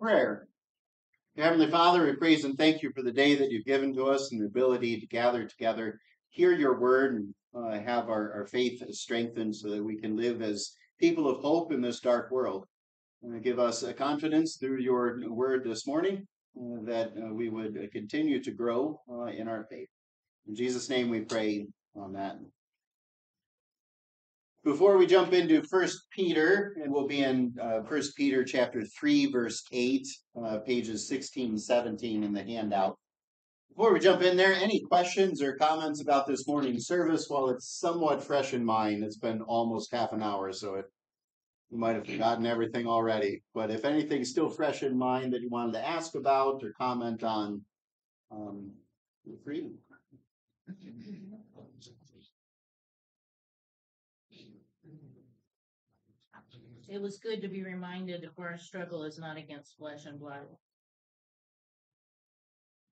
Prayer. Heavenly Father, we praise and thank you for the day that you've given to us and the ability to gather together, hear your word, and uh, have our, our faith strengthened so that we can live as people of hope in this dark world. Uh, give us a confidence through your word this morning uh, that uh, we would continue to grow uh, in our faith. In Jesus' name we pray. Amen. Before we jump into First Peter, and we'll be in uh, First Peter chapter three, verse eight, uh, pages 16 17 in the handout. Before we jump in there, any questions or comments about this morning's service? While it's somewhat fresh in mind, it's been almost half an hour, so it you might have forgotten everything already. But if anything's still fresh in mind that you wanted to ask about or comment on, um, feel free. It was good to be reminded that our struggle is not against flesh and blood.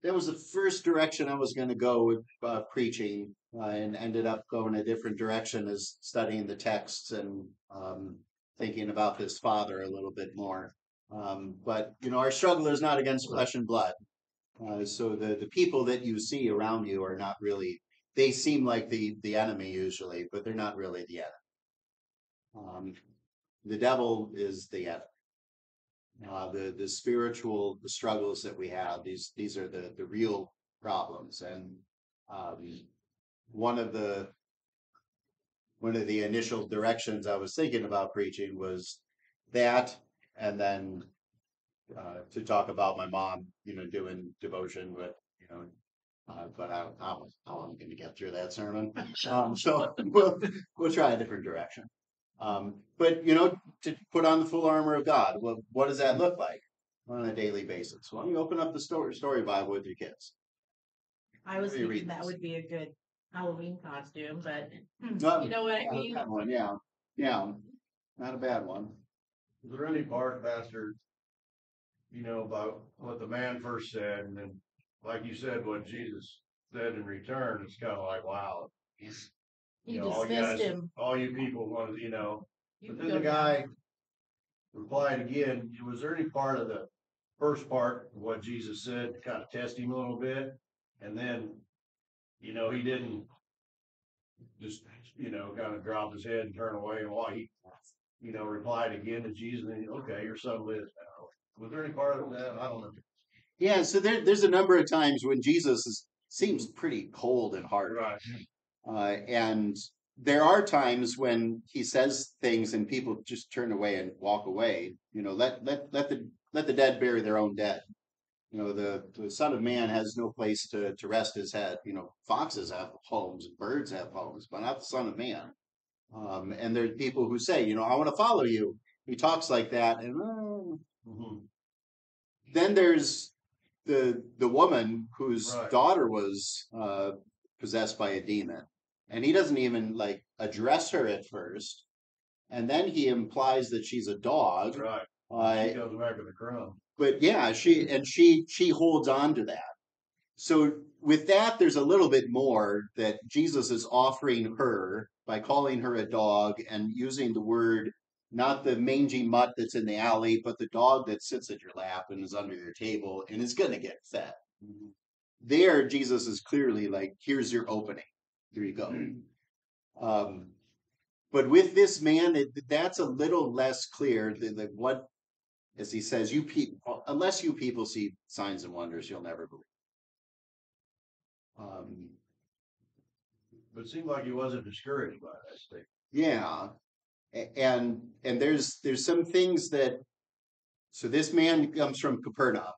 That was the first direction I was going to go with uh, preaching, uh, and ended up going a different direction as studying the texts and um, thinking about this father a little bit more. Um, but you know, our struggle is not against flesh and blood. Uh, so the the people that you see around you are not really. They seem like the the enemy usually, but they're not really the enemy. Um, the devil is the enemy. Uh, the the spiritual the struggles that we have these these are the the real problems. And um, one of the one of the initial directions I was thinking about preaching was that and then uh, to talk about my mom you know doing devotion but you know uh, but I don't know how I'm going to get through that sermon. Um, so we'll we'll try a different direction um, but you know, to put on the full armor of God, well, what does that look like on a daily basis? Why don't you open up the story story Bible with your kids? I was What do you thinking that this? would be a good Halloween costume, but No, you know what I Not a mean? bad one, yeah, yeah, not a bad one. Is there any part, Pastor, you know, about what the man first said, and then, like you said, what Jesus said in return, it's kind of like, wow. You You know, all you dismissed guys, him. all you people wanted, you know, You but then the go now. guy replied again, was there any part of the first part of what Jesus said to kind of test him a little bit? And then, you know, he didn't just, you know, kind of drop his head and turn away and why he, you know, replied again to Jesus, and he, okay, your son lives now. Was there any part of that? I don't know. Yeah, so there, there's a number of times when Jesus is, seems pretty cold and hard, Right. Uh, and there are times when he says things and people just turn away and walk away. You know, let let let the let the dead bury their own dead. You know, the, the Son of Man has no place to, to rest his head. You know, foxes have homes, birds have homes, but not the Son of Man. Um, and there are people who say, you know, I want to follow you. He talks like that, and uh, Mhm. then there's the the woman whose Right. daughter was uh, possessed by a demon, and he doesn't even like address her at first, and then he implies that she's a dog. Right. Uh, She comes back with a crumb. but yeah, she and she she holds on to that. So with that, there's a little bit more that Jesus is offering her by calling her a dog and using the word not the mangy mutt that's in the alley, but the dog that sits at your lap and is under your table and is going to get fed. There, Jesus is clearly like, here's your opening. Here you go. Um, but with this man, it, that's a little less clear than than what as he says, you people, unless you people see signs and wonders, you'll never believe. Um, But it seemed like he wasn't discouraged by that statement. yeah, and and there's there's some things that. So this man comes from Capernaum,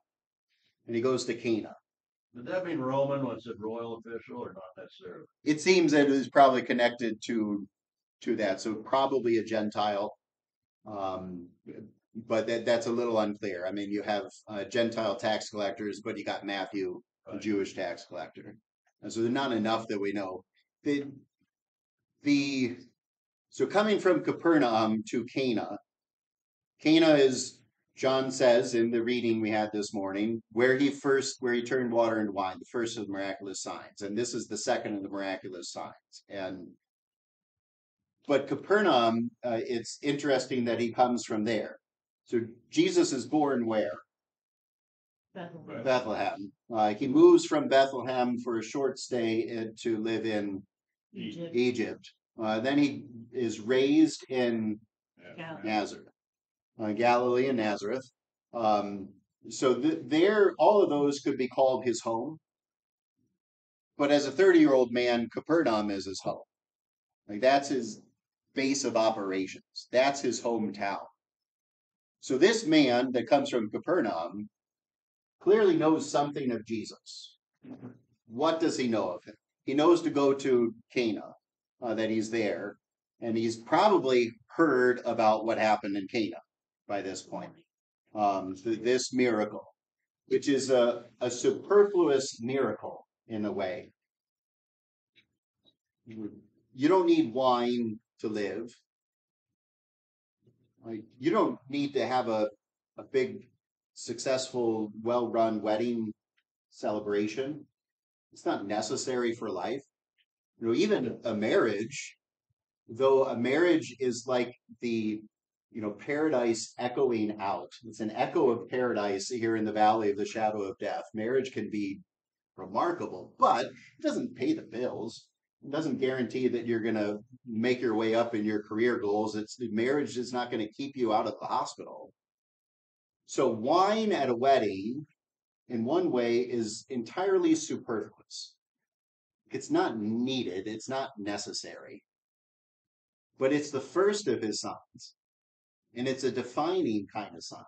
and he goes to Cana. Did that mean Roman was it royal official or not necessarily? It seems that it is probably connected to to that, so probably a Gentile. Um, but that that's a little unclear. I mean, you have uh, Gentile tax collectors, but you got Matthew, a Jewish tax collector. And so there's not enough that we know. The, the so coming from Capernaum to Cana, Cana is John says in the reading we had this morning, where he first where he turned water into wine, the first of the miraculous signs, and this is the second of the miraculous signs. And but Capernaum, uh, it's interesting that he comes from there. So Jesus is born where? Bethlehem. Bethlehem. Uh, he moves from Bethlehem for a short stay in- to live in Egypt, Egypt. Uh, then he is raised in Galilee. Nazareth, uh, Galilee and Nazareth. Um, so th- there, all of those could be called his home. But as a 30 year old man, Capernaum is his home. Like that's his base of operations. That's his hometown. So this man that comes from Capernaum clearly knows something of Jesus. What does he know of him? He knows to go to Cana, uh, that he's there, and he's probably heard about what happened in Cana by this point. Um, th- this miracle, which is a, a superfluous miracle in a way. You don't need wine to live. Like you don't need to have a, a big, successful, well-run wedding celebration. It's not necessary for life. You know, even a marriage, though a marriage is like the you know paradise echoing out. It's an echo of paradise here in the valley of the shadow of death. Marriage can be remarkable, but it doesn't pay the bills. It doesn't guarantee that you're going to make your way up in your career goals. It's marriage is not going to keep you out of the hospital. So wine at a wedding in one way is entirely superfluous. It's not needed, it's not necessary. But it's the first of his signs. And it's a defining kind of sign.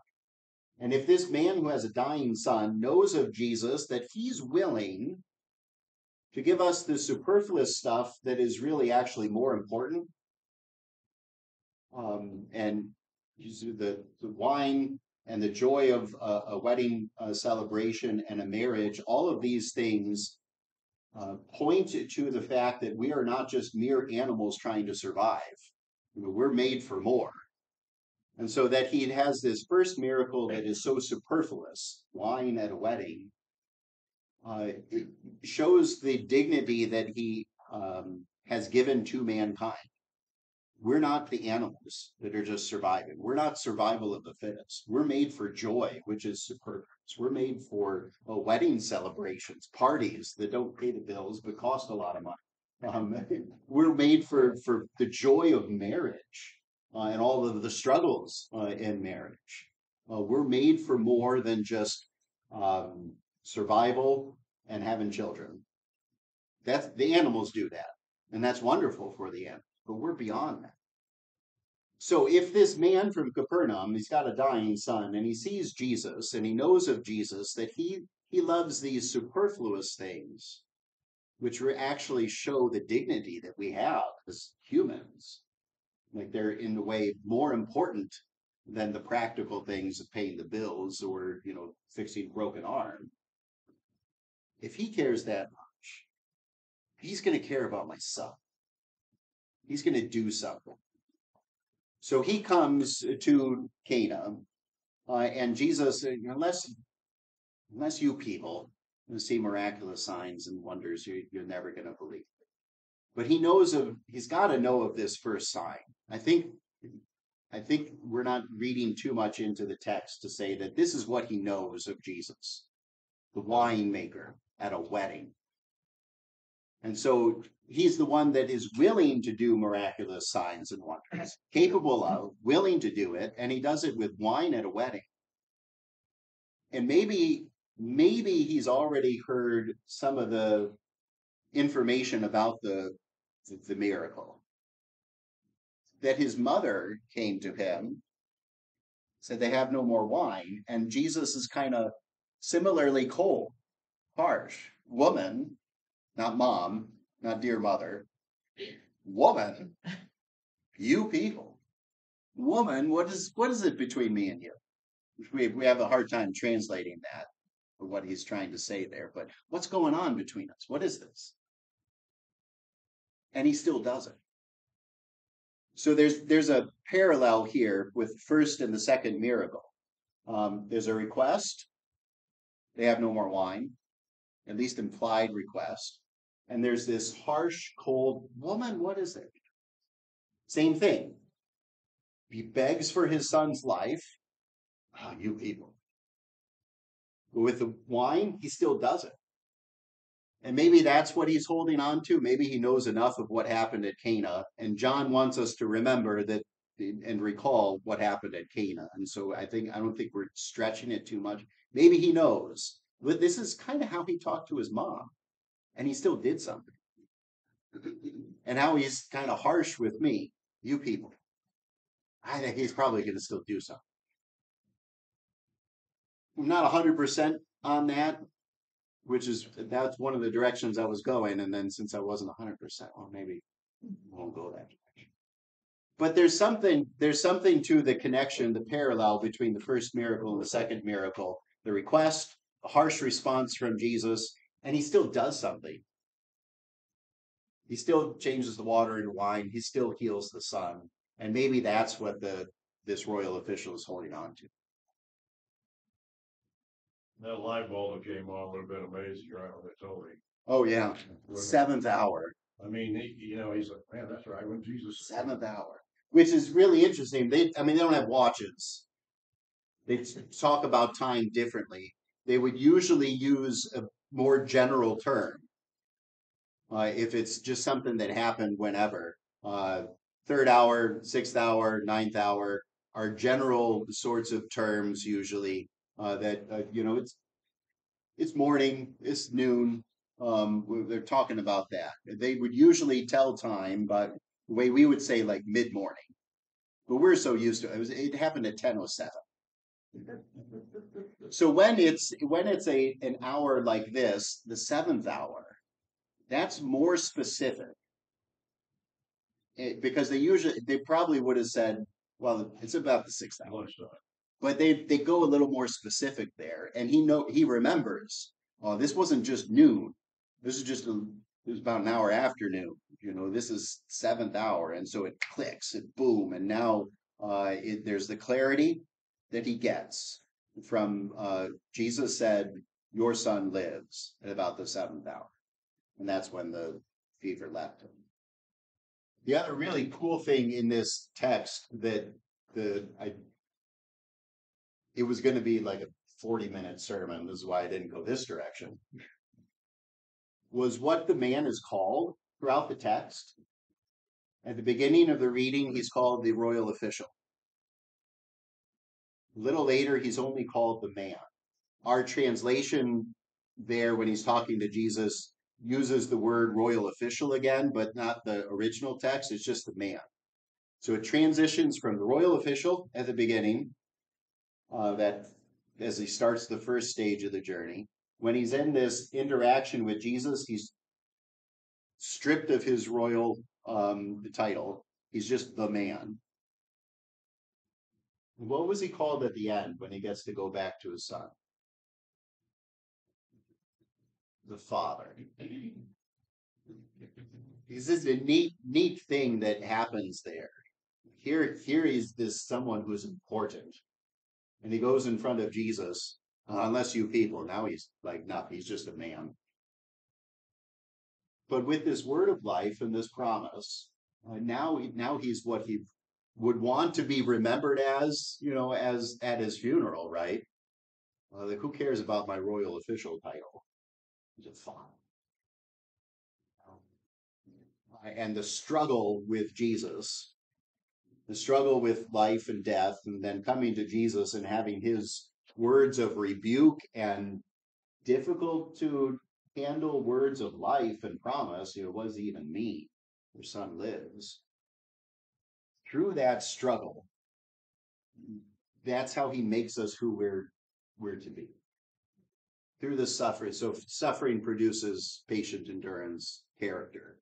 And if this man who has a dying son knows of Jesus that he's willing to give us the superfluous stuff that is really actually more important, um, and the, the wine and the joy of a, a wedding celebration and a marriage, all of these things uh, point to the fact that we are not just mere animals trying to survive. We're made for more. And so that he has this first miracle that is so superfluous, wine at a wedding, uh, it shows the dignity that he um, has given to mankind. We're not the animals that are just surviving. We're not survival of the fittest. We're made for joy, which is superfluous. We're made for uh, wedding celebrations, parties that don't pay the bills but cost a lot of money. Um, we're made for for the joy of marriage uh, and all of the struggles uh, in marriage. Uh, we're made for more than just um, survival and having children. That's the animals do that, and that's wonderful for the animals. But we're beyond that. So if this man from Capernaum, he's got a dying son, and he sees Jesus, and he knows of Jesus that he he loves these superfluous things, which actually show the dignity that we have as humans. Like they're in a way more important than the practical things of paying the bills or you know fixing a broken arm. If he cares that much, he's going to care about my son. He's going to do something. So he comes to Cana, uh, and Jesus, unless unless you people see miraculous signs and wonders, you're, you're never going to believe. But he knows of, he's got to know of this first sign. I think, I think we're not reading too much into the text to say that this is what he knows of Jesus, the wine maker at a wedding. And so he's the one that is willing to do miraculous signs and wonders, capable of, willing to do it, and he does it with wine at a wedding. And maybe, maybe he's already heard some of the information about the the miracle. That his mother came to him, said they have no more wine, and Jesus is kind of similarly cold, harsh. Woman, not mom, not dear mother. Woman, you people. Woman, what is what is it between me and you? We we have a hard time translating that for what he's trying to say there. But what's going on between us? What is this? And he still does it. So there's there's a parallel here with the first and the second miracle. Um, there's a request. They have no more wine, at least implied request. And there's this harsh, cold woman. What is it? Same thing. He begs for his son's life. Oh, you. But with the wine, he still does it. And maybe that's what he's holding on to. Maybe he knows enough of what happened at Cana. And John wants us to remember that and recall what happened at Cana. And so I think I don't think we're stretching it too much. Maybe he knows. But this is kind of how he talked to his mom. And he still did something. And how he's kind of harsh with me, you people. I think he's probably going to still do something. I'm not 100% on that, which is that's one of the directions I was going. And then since I wasn't 100%, well, maybe I won't go that direction. But there's something there's something to the connection, the parallel between the first miracle and the second miracle. The request, a harsh response from Jesus, and he still does something. He still changes the water into wine. He still heals the son, and maybe that's what the this royal official is holding on to. That light bulb that came on would have been amazing, right, when they told me. Oh yeah, seventh hour. I mean, he, you know, he's like, man, that's right, when Jesus. seventh hour, which is really interesting. They, I mean, they don't have watches. They talk about time differently. They would usually use a more general term. Uh, if it's just something that happened whenever, uh, third hour, sixth hour, ninth hour are general sorts of terms usually uh, that uh, you know it's it's morning, it's noon. Um, they're talking about that. They would usually tell time, but the way we would say like mid morning. But we're so used to it. it was it happened at ten oh seven. So when it's when it's a an hour like this, the seventh hour, that's more specific. It- because they usually they probably would have said, well, it's about the sixth hour. But they they go a little more specific there and he know he remembers oh this wasn't just noon. This is just a it was about an hour after noon. You know this is seventh hour. And so it clicks it boom and now uh it, there's the clarity that he gets from uh jesus said your son lives at about the seventh hour. And that's when the fever left him. The other really cool thing in this text that the I it was going to be like a 40 minute sermon. This is why I didn't go this direction. Was what the man is called throughout the text. At the beginning of the reading, he's called the royal official. A little later, he's only called the man. Our translation there, when he's talking to Jesus, uses the word royal official again, but not the original text. It's just the man. So it transitions from the royal official at the beginning uh, that as he starts the first stage of the journey. When he's in this interaction with Jesus, he's stripped of his royal um, title. He's just the man. What was he called at the end when he gets to go back to his son? The father. This is a neat, neat thing that happens there. Here, here is this someone who's important and he goes in front of Jesus, uh, unless you people. Now he's like, no, he's just a man. But with this word of life and this promise, uh, now now he's what he would want to be remembered as, you know, as at his funeral, right? Uh, like, who cares about my royal official title? He's a father. And the struggle with Jesus the struggle with life and death, and then coming to Jesus and having his words of rebuke and difficult to handle words of life and promise. You know, what does he even mean? Your son lives. Through that struggle, that's how he makes us who we're we're to be. Through the suffering. So suffering produces patient endurance, character,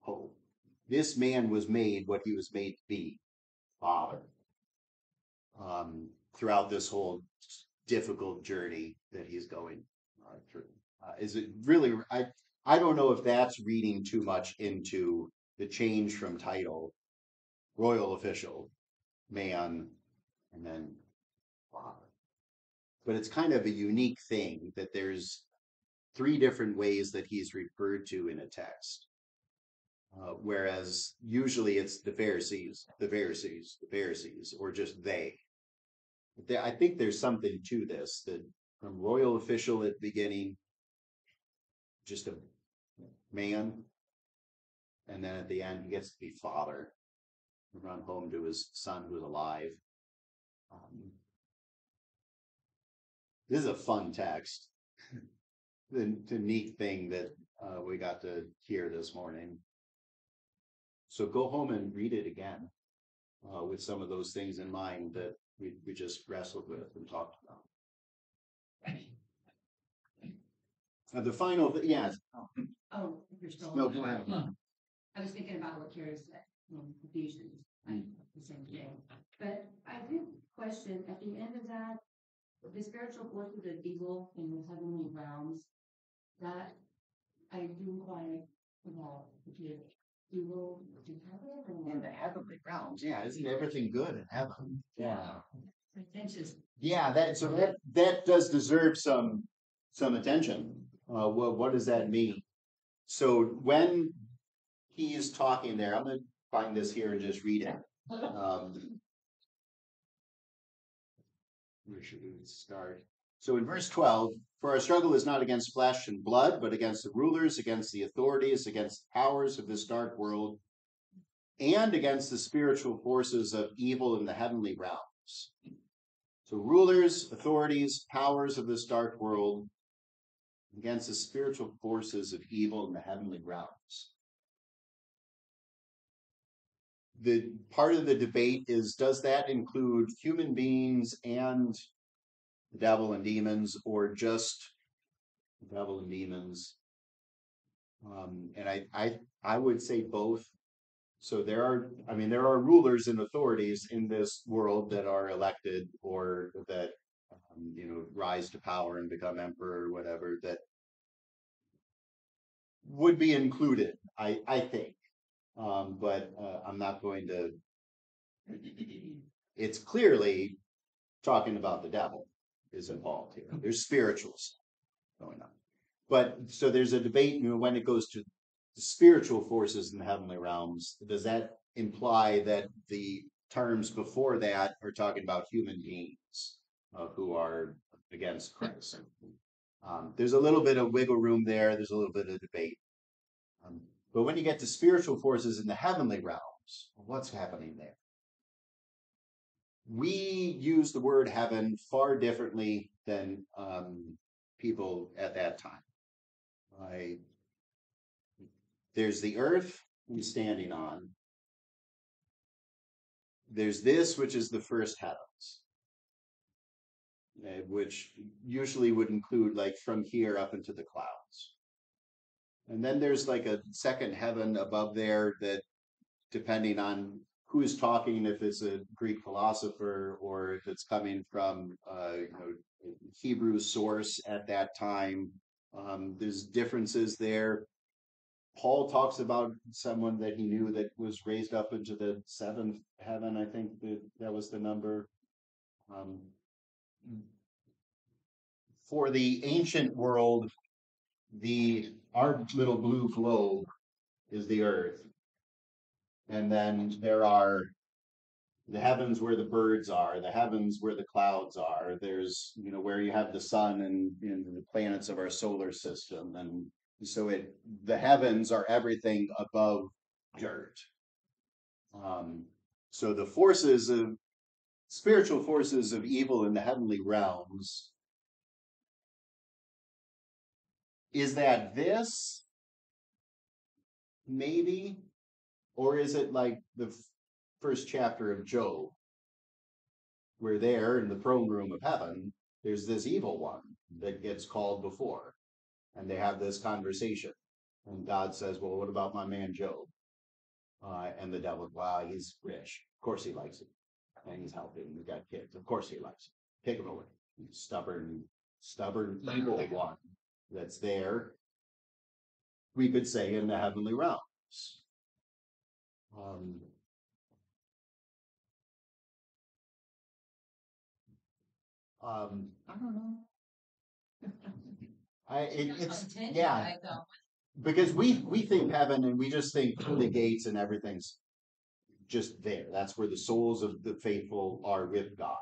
hope. This man was made what he was made to be father um, throughout this whole difficult journey that he's going uh, through. Uh, is it really? I I don't know if that's reading too much into the change from title, royal official, man, and then father. But it's kind of a unique thing that there's three different ways that he's referred to in a text. Uh, whereas usually it's the Pharisees, the Pharisees, the Pharisees, or just they. I think there's something to this that from royal official at the beginning, just a man, and then at the end he gets to be father, run home to his son who's alive. Um, this is a fun text. the, the neat thing that uh, we got to hear this morning. So go home and read it again uh, with some of those things in mind that we, we just wrestled with and talked about. Uh, the final, th- yeah, Oh, if you're still. no, go ahead. I was thinking about what Carrie said, you know, I, Mm. the same thing. But I did question at the end of that, the spiritual forces of evil in the heavenly realms, that I do quite about the evil to heaven. in the heavenly realms, yeah, isn't everything good in heaven? Yeah. Pretentious. Yeah, that, so that, that does deserve some, some attention. Uh, what, what does that mean? So when he is talking there, I'm gonna find this here and just read it. Um, Where should we start? So in verse twelve, for our struggle is not against flesh and blood, but against the rulers, against the authorities, against the powers of this dark world, and against the spiritual forces of evil in the heavenly realms. So rulers, authorities, powers of this dark world, against the spiritual forces of evil in the heavenly realms. The part of the debate is does that include human beings and devil and demons, or just devil and demons? Um, and I, I, I would say both. So there are, I mean, there are rulers and authorities in this world that are elected or that, um, you know, rise to power and become emperor or whatever that would be included, I, I think. Um, but uh, I'm not going to. It's clearly talking about the devil is involved here. There's spiritual stuff going on. But so there's a debate, you know, when it goes to the spiritual forces in the heavenly realms, does that imply that the terms before that are talking about human beings uh, who are against Christ? Um, there's a little bit of wiggle room there. There's a little bit of debate. Um, but when you get to spiritual forces in the heavenly realms, what's happening there? We use the word heaven far differently than um, people at that time. I, there's the earth we're standing on. There's this, which is the first heavens, uh, which usually would include like from here up into the clouds. And then there's like a second heaven above there that, depending on who's talking, if it's a Greek philosopher or if it's coming from uh, you know, Hebrew source at that time, um, there's differences there. Paul talks about someone that he knew that was raised up into the seventh heaven. I think that that was the number. Um, for the ancient world, the our little blue globe is the earth, and then there are the heavens where the birds are, the heavens where the clouds are. There's you know where you have the sun and, and the planets of our solar system, and so it the heavens are everything above dirt. Um, so the forces of spiritual forces of evil in the heavenly realms is that this maybe or is it like the f- first chapter of job? Where there in the throne room of heaven there's this evil one that gets called before and they have this conversation and god says well what about my man job? Uh, and the devil wow he's rich. Of course he likes it and he's helping we got kids. Of course he likes it take him away. Stubborn stubborn evil one that's there, we could say in the heavenly realms. Um, um, I don't know. I, it, it's, yeah, because we, we think heaven and we just think the gates and everything's just there. That's where the souls of the faithful are with God.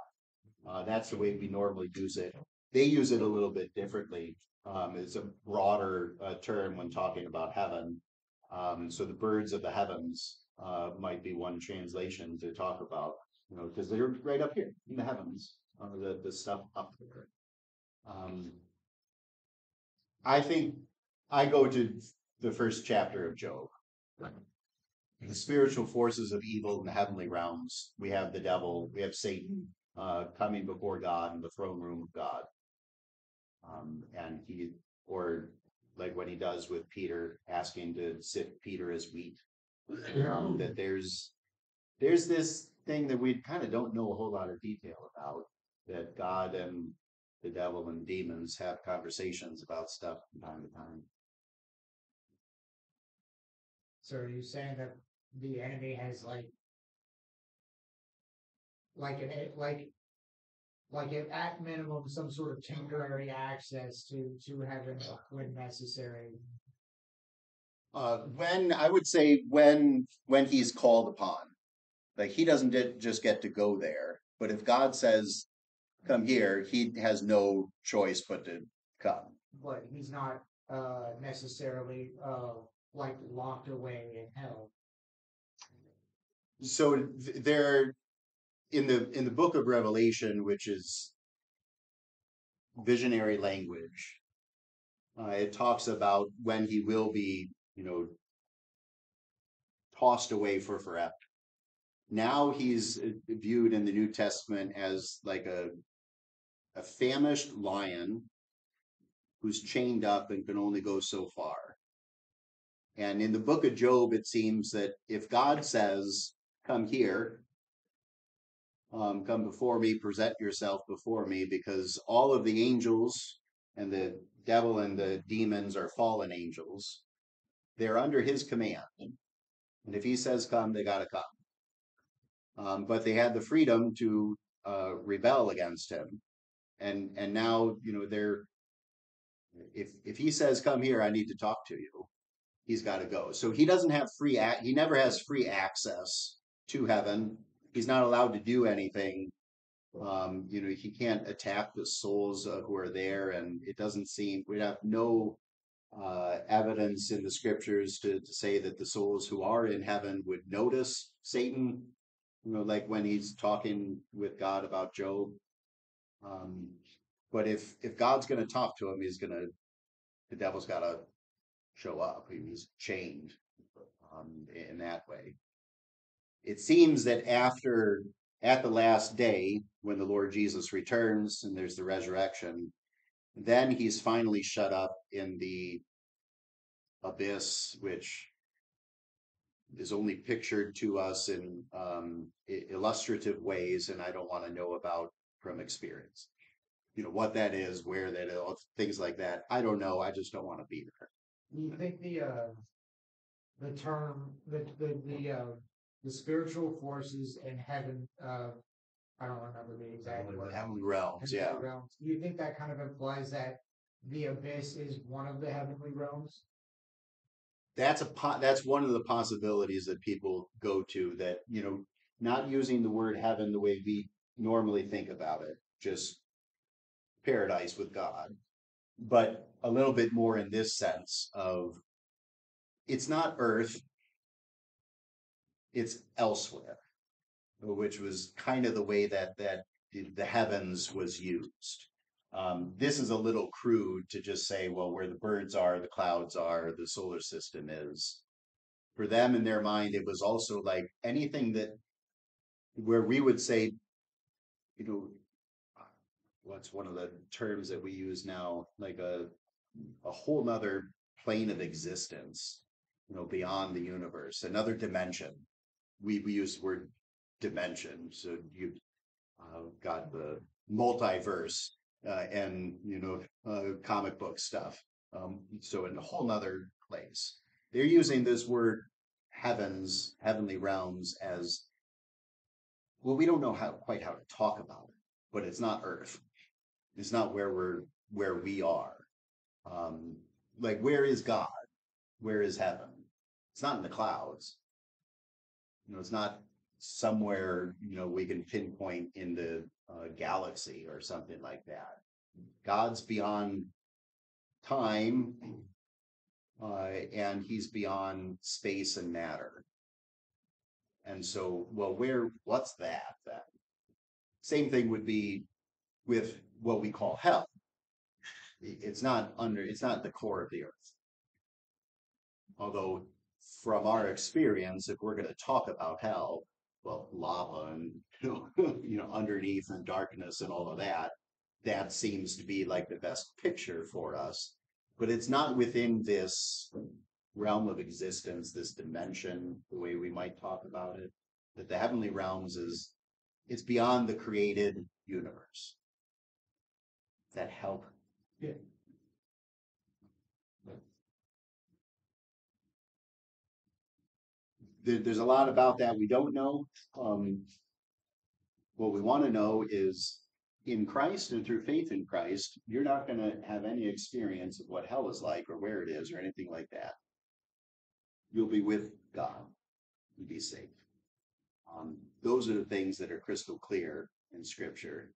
Uh, that's the way we normally use it. they use it a little bit differently. Um, it's a broader uh, term when talking about heaven. Um, so the birds of the heavens uh, might be one translation to talk about, you know, because they're right up here in the heavens, uh, the the stuff up there. Um, I think I go to the first chapter of Job. The spiritual forces of evil in the heavenly realms. We have the devil, we have Satan uh, coming before God in the throne room of God. Um, and he, or like what he does with Peter, asking to sift Peter as wheat. Um, that there's there's this thing that we kind of don't know a whole lot of detail about that God and the devil and demons have conversations about stuff from time to time. So are you saying that the enemy has like like an like like at- at minimum some sort of temporary access to to heaven when necessary? Uh, when I would say when when he's called upon, like he doesn't di- just get to go there, but if God says, "Come here," he has no choice but to come. But he's not uh necessarily uh like locked away in hell. So th- there, in the in the book of Revelation, which is visionary language, uh, it talks about when he will be, you know, tossed away for forever. Now he's uh, viewed in the New Testament as like a a famished lion who's chained up and can only go so far. And in the book of Job, it seems that if God says, Come here, um, come before me, present yourself before me, because all of the angels and the devil and the demons are fallen angels. They're under his command. And if he says come, they got to come. Um, but they had the freedom to uh, rebel against him. And and now, you know, they're if if he says come here, I need to talk to you he's got to go. So he doesn't have free he never has free access to heaven. He's not allowed to do anything. Um, you know, he can't attack the souls uh, who are there, and it doesn't seem we have no uh, evidence in the scriptures to, to say that the souls who are in heaven would notice Satan. You know, like when he's talking with God about Job. Um, but if if God's going to talk to him, he's going to the devil's got to show up. He's chained um, in that way. It seems that after, at the last day, when the Lord Jesus returns and there's the resurrection, then he's finally shut up in the abyss, which is only pictured to us in um, illustrative ways, and I don't want to know about from experience. You know what that is, where that is, things like that. I don't know. I just don't want to be there. You think the uh the term the the the uh the spiritual forces in heaven uh I don't remember the exact word. Heavenly realms, yeah. Heavenly realms. You think that kind of implies that the abyss is one of the heavenly realms? that's a po- that's one of the possibilities that people go to that you know not using the word heaven the way we normally think about it just paradise with god but a little bit more in this sense of it's not earth it's elsewhere which was kind of the way that that the, heavens was used um, this is a little crude to just say, well, where the birds are, the clouds are, the solar system is. For them in their mind, it was also like anything that where we would say, you know, what's one of the terms that we use now, like a a whole nother plane of existence, you know, beyond the universe, another dimension. We we use the word dimension. So you uh, got the multiverse uh, and you know uh, comic book stuff. Um, so in a whole nother place, they're using this word heavens, heavenly realms as well. We don't know how quite how to talk about it, but it's not Earth. It's not where we're where we are. Um, like where is God? Where is heaven? It's not in the clouds. You know, it's not somewhere you know we can pinpoint in the uh, galaxy or something like that. God's beyond time, uh, and he's beyond space and matter. And so, well, where, what's that then? Same thing would be with what we call hell. It's not under, it's not the core of the earth. Although, from our experience, if we're gonna talk about hell, well, lava and, you know, you know, underneath and darkness and all of that, that seems to be like the best picture for us. But it's not within this realm of existence, this dimension, the way we might talk about it. That the heavenly realms is, it's beyond the created universe. That help? Yeah. There, there's a lot about that we don't know. Um, what we want to know is in Christ and through faith in Christ, you're not going to have any experience of what hell is like or where it is or anything like that. You'll be with God. You'll be safe. Um, those are the things that are crystal clear in Scripture.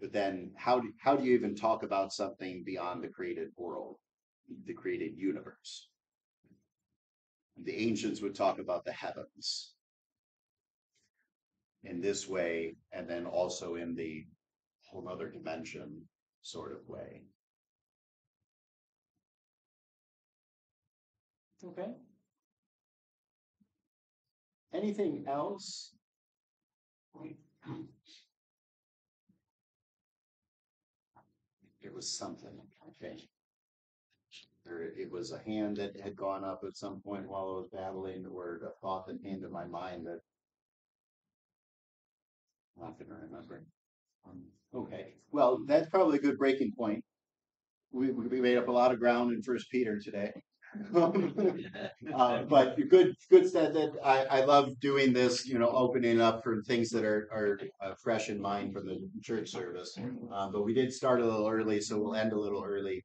But then, how do how do you even talk about something beyond the created world, the created universe? The ancients would talk about the heavens in this way, and then also in the whole other dimension sort of way. Okay. Anything else? It was something, okay. Or it was a hand that had gone up at some point while I was battling, or a thought that came to my mind that I'm not gonna remember. Um, Okay, well, that's probably a good breaking point. We, we made up a lot of ground in First Peter today. Uh, but good, good said that I, I love doing this, you know, opening up for things that are, are uh, fresh in mind from the church service. Uh, but we did start a little early, so we'll end a little early.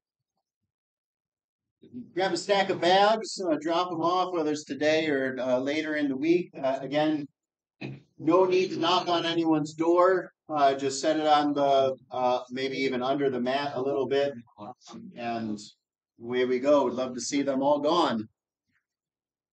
Grab a stack of bags, uh, drop them off, whether it's today or uh, later in the week. Uh, again, no need to knock on anyone's door. Uh, just set it on the, uh, maybe even under the mat a little bit. And away we go. We'd love to see them all gone.